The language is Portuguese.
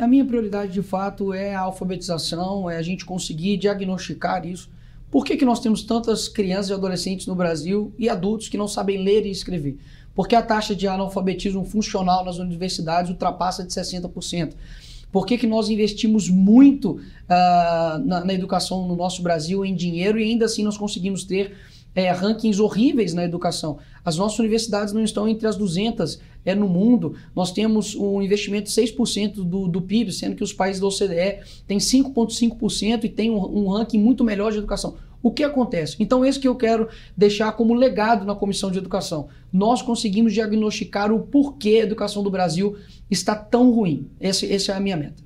a minha prioridade de fato é a alfabetização, é a gente conseguir diagnosticar isso. Por que, que nós temos tantas crianças e adolescentes no Brasil e adultos que não sabem ler e escrever? Porque a taxa de analfabetismo funcional nas universidades ultrapassa de 60%. Por que, que nós investimos muito uh, na, na, educação no nosso Brasil em dinheiro e ainda assim nós conseguimos ter é, rankings horríveis na educação? As nossas universidades não estão entre as 200 é, no mundo. Nós temos um investimento de 6% do, do PIB, sendo que os países da OCDE têm 5,5% e tem um, um ranking muito melhor de educação. O que acontece? Então, esse que eu quero deixar como legado na Comissão de Educação. Nós conseguimos diagnosticar o porquê a educação do Brasil está tão ruim. Esse, essa é a minha meta.